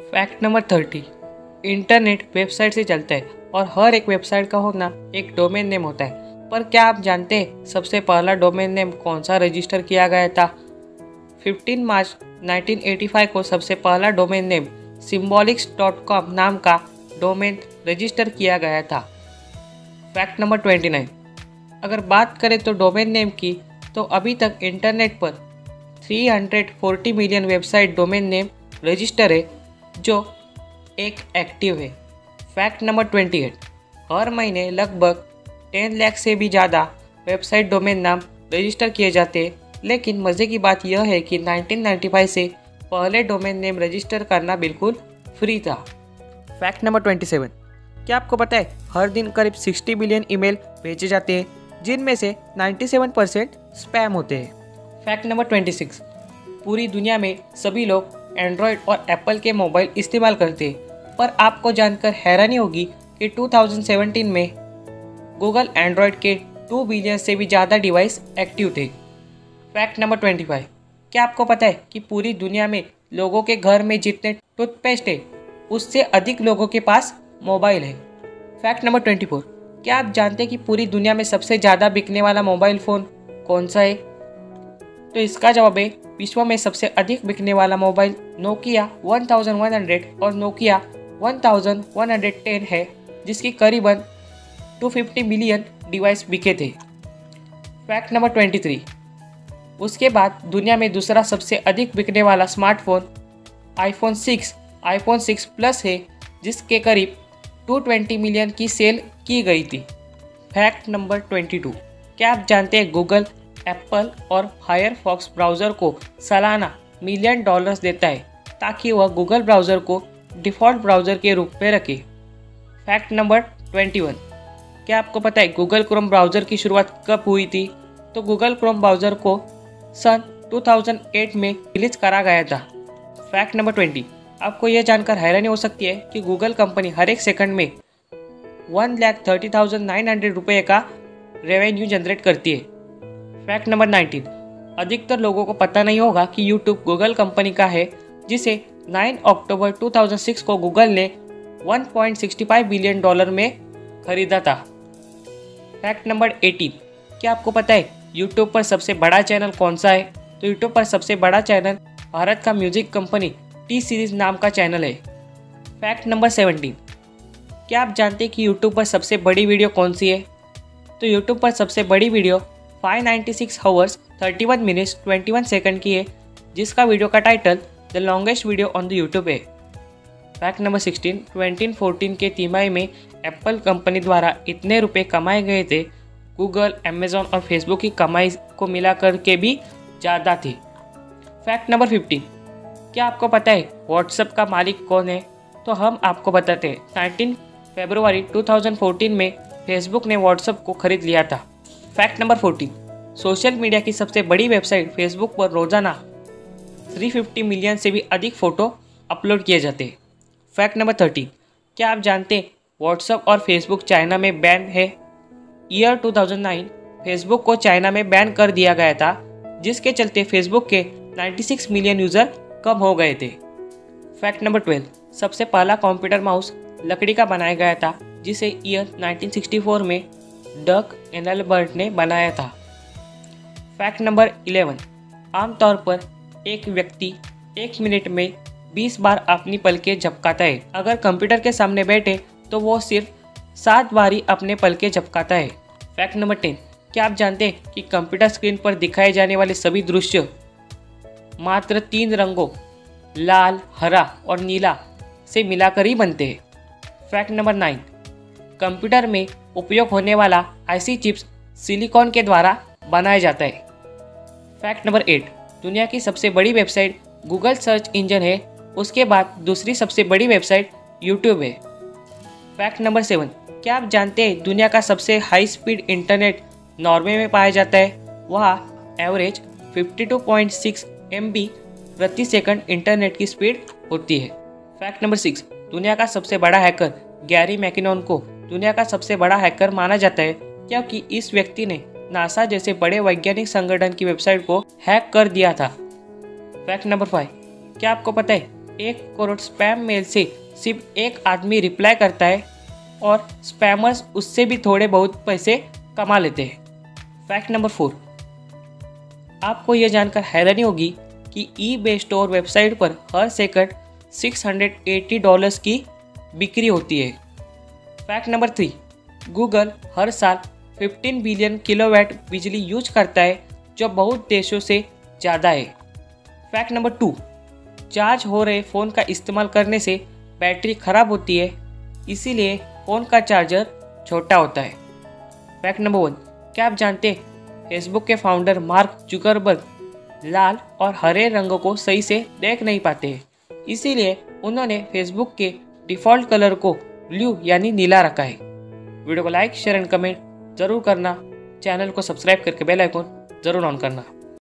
Fact number thirty, internet website से चलता है और हर एक वेबसाइट का होना एक डोमेन नेम होता है। पर क्या आप जानते हैं सबसे पहला डोमेन नेम कौन सा रजिस्टर किया गया था? 15 मार्च 1985 को सबसे पहला domain name Symbolics dot com नाम का डोमेन रजिस्टर किया गया था। फैक्ट नंबर 29 अगर बात करें तो डोमेन नेम की तो अभी तक इंटरनेट पर 340 million website domain name register है। जो एक एक्टिव है। फैक्ट नंबर 28 हर महीने लगभग टेन लाख से भी ज़्यादा वेबसाइट डोमेन नाम रजिस्टर किए जाते हैं। लेकिन मज़े की बात यह है कि 1995 से पहले डोमेन नेम रजिस्टर करना बिल्कुल फ्री था। फैक्ट नंबर 27 क्या आपको पता है, हर दिन करीब 60 बिलियन ईमेल भेजे जाते हैं, जिनमें से 97 परसेंट स्पैम होते हैं। फैक्ट नंबर 26 पूरी दुनिया में सभी लोग एंड्रॉयड और एप्पल के मोबाइल इस्तेमाल करते। हैं पर आपको जानकर हैरानी होगी कि 2017 में गूगल एंड्रॉयड के 2 बिलियन से भी ज़्यादा डिवाइस एक्टिव थे। फैक्ट नंबर 25 क्या आपको पता है कि पूरी दुनिया में लोगों के घर में जितने टूथपेस्ट है, उससे अधिक लोगों के पास मोबाइल है? फैक्ट नंबर 24 क्या आप जानते हैं कि पूरी दुनिया में सबसे ज़्यादा बिकने वाला मोबाइल फ़ोन कौन सा है? तो इसका जवाब है, विश्व में सबसे अधिक बिकने वाला मोबाइल नोकिया 1100 और नोकिया 1110 है, जिसकी करीबन 250 मिलियन डिवाइस बिके थे। फैक्ट नंबर 23 उसके बाद दुनिया में दूसरा सबसे अधिक बिकने वाला स्मार्टफ़ोन आईफोन 6 आईफोन 6 प्लस है, जिसके करीब 220 मिलियन की सेल की गई थी। फैक्ट नंबर 22 क्या आप जानते हैं गूगल एप्पल और फायरफॉक्स ब्राउज़र को सालाना मिलियन डॉलर्स देता है, ताकि वह गूगल ब्राउज़र को डिफ़ॉल्ट ब्राउज़र के रूप में रखे। फैक्ट नंबर 21 क्या आपको पता है गूगल क्रोम ब्राउज़र की शुरुआत कब हुई थी? तो गूगल क्रोम ब्राउज़र को सन 2008 में रिलीज़ करा गया था। फैक्ट नंबर 20 आपको यह जानकर हैरानी हो सकती है कि गूगल कंपनी हर एक सेकंड में one lakh thirty thousand nine hundred रुपये का रेवेन्यू जनरेट करती है। फैक्ट नंबर 19 अधिकतर लोगों को पता नहीं होगा कि यूट्यूब गूगल कंपनी का है, जिसे 9 अक्टूबर 2006 को गूगल ने 1.65 बिलियन डॉलर में खरीदा था। फैक्ट नंबर 18 क्या आपको पता है यूट्यूब पर सबसे बड़ा चैनल कौन सा है? तो यूट्यूब पर सबसे बड़ा चैनल भारत का म्यूज़िक कंपनी टी सीरीज़ नाम का चैनल है। फैक्ट नंबर 17 क्या आप जानते हैं कि यूट्यूब पर सबसे बड़ी वीडियो कौन सी है? तो यूट्यूब पर सबसे बड़ी वीडियो 596 हावर्स 31 मिनट्स 21 सेकंड की है, जिसका वीडियो का title the longest video on the YouTube है। फैक्ट नंबर 16 2014 के तिमाही में एप्पल कंपनी द्वारा इतने रुपए कमाए गए थे गूगल अमेजोन और फेसबुक की कमाई को मिला कर के भी ज़्यादा थी। फैक्ट नंबर 15 क्या आपको पता है व्हाट्सएप का मालिक कौन है? तो हम आपको बताते हैं 19 फरवरी 2014 में फेसबुक ने व्हाट्सएप को खरीद लिया था। फैक्ट नंबर 14 सोशल मीडिया की सबसे बड़ी वेबसाइट फेसबुक पर रोज़ाना 350 मिलियन से भी अधिक फ़ोटो अपलोड किए जाते हैं। फैक्ट नंबर 13 क्या आप जानते हैं व्हाट्सएप और फेसबुक चाइना में बैन है? ईयर 2009 फेसबुक को चाइना में बैन कर दिया गया था, जिसके चलते फेसबुक के 96 मिलियन यूज़र कम हो गए थे। फैक्ट नंबर 12 सबसे पहला कंप्यूटर माउस लकड़ी का बनाया गया था, जिसे ईयर 1964 में डक एनलबर्ट ने बनाया था। फैक्ट नंबर 11 आमतौर पर एक व्यक्ति एक मिनट में 20 बार अपनी पलकें झपकाता है। अगर कंप्यूटर के सामने बैठे तो वो सिर्फ़ सात बार अपने पलकें झपकाता है। Fact number ten. क्या आप जानते हैं कि कंप्यूटर स्क्रीन पर दिखाए जाने वाले सभी दृश्य मात्र तीन रंगों, लाल, हरा और नीला, से मिलाकर ही बनते हैं? Fact number nine. कंप्यूटर में उपयोग होने वाला आईसी चिप्स सिलिकॉन के द्वारा बनाया जाता है। फैक्ट नंबर एट, दुनिया की सबसे बड़ी वेबसाइट गूगल सर्च इंजन है, उसके बाद दूसरी सबसे बड़ी वेबसाइट यूट्यूब है। फैक्ट नंबर सेवन, क्या आप जानते हैं दुनिया का सबसे हाई स्पीड इंटरनेट नॉर्वे में पाया जाता है? वहाँ एवरेज 52.6 एमबी प्रति सेकंड इंटरनेट की स्पीड होती है। फैक्ट नंबर सिक्स, दुनिया का सबसे बड़ा हैकर गैरी मैकिनॉन को दुनिया का सबसे बड़ा हैकर माना जाता है, क्योंकि इस व्यक्ति ने नासा जैसे बड़े वैज्ञानिक संगठन की वेबसाइट को हैक कर दिया था। Fact number five. क्या आपको पता है, एक करोड़ स्पैम मेल से सिर्फ़ एक आदमी रिप्लाई करता है और स्पैमर्स उससे भी थोड़े बहुत पैसे कमा लेते हैं? Fact number four. आपको यह जानकर हैरानी होगी कि ई बे स्टोर वेबसाइट पर हर सेकंड 680 डॉलर्स की बिक्री होती है। फैक्ट नंबर थ्री गूगल हर साल 15 बिलियन किलोवाट बिजली यूज़ करता है, जो बहुत देशों से ज़्यादा है। फैक्ट नंबर टू चार्ज हो रहे फ़ोन का इस्तेमाल करने से बैटरी ख़राब होती है, इसीलिए फ़ोन का चार्जर छोटा होता है। फैक्ट नंबर वन क्या आप जानते हैं फेसबुक के फाउंडर मार्क जुकरबर्ग लाल और हरे रंगों को सही से देख नहीं पाते हैं? इसीलिए उन्होंने फेसबुक के डिफ़ॉल्ट कलर को ब्लू यानी नीला रखा है। वीडियो को लाइक, शेयर एंड कमेंट ज़रूर करना। चैनल को सब्सक्राइब करके बेल आइकॉन ज़रूर ऑन करना।